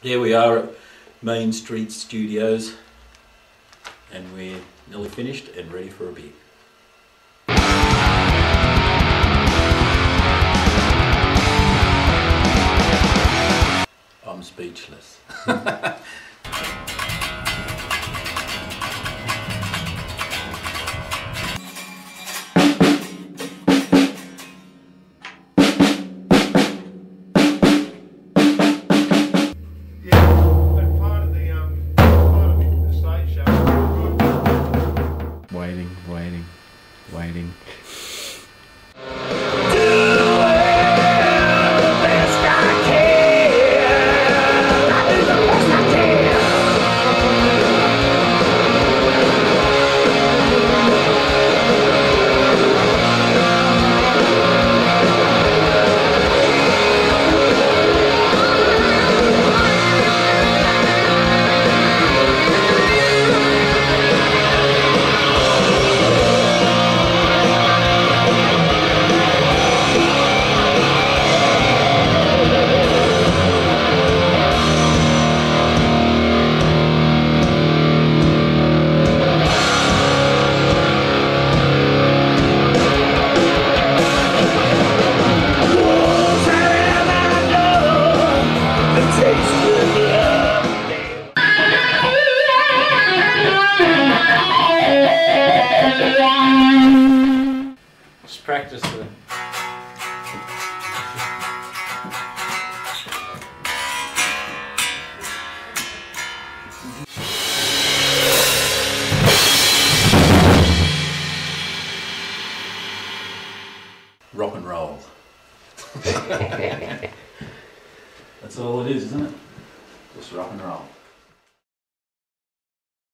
Here we are at Main Street Studios, and we're nearly finished and ready for a beer. I'm speechless. waiting. Just practice the. Rock and roll. That's all it is, isn't it? Just rock and roll.